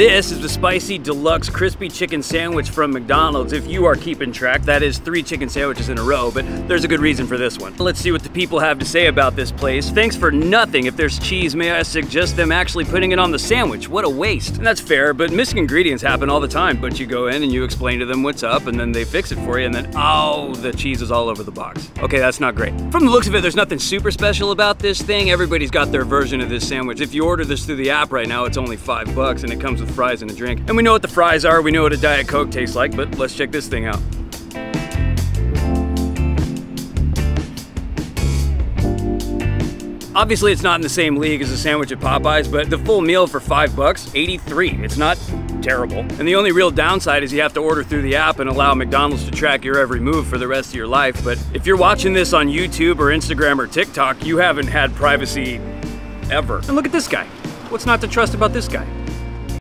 This is the spicy deluxe crispy chicken sandwich from McDonald's. If you are keeping track, that is three chicken sandwiches in a row, but there's a good reason for this one. Let's see what the people have to say about this place. Thanks for nothing. If there's cheese, may I suggest them actually putting it on the sandwich? What a waste. And that's fair, but missing ingredients happen all the time. But you go in and you explain to them what's up, and then they fix it for you, and then, oh, the cheese is all over the box. Okay, that's not great. From the looks of it, there's nothing super special about this thing. Everybody's got their version of this sandwich. If you order this through the app right now, it's only five bucks, and it comes with fries and a drink. And we know what the fries are, we know what a Diet Coke tastes like, but let's check this thing out. Obviously, it's not in the same league as a sandwich at Popeyes, but the full meal for five bucks, 83. It's not terrible. And the only real downside is you have to order through the app and allow McDonald's to track your every move for the rest of your life. But if you're watching this on YouTube or Instagram or TikTok, you haven't had privacy ever. And look at this guy. What's not to trust about this guy?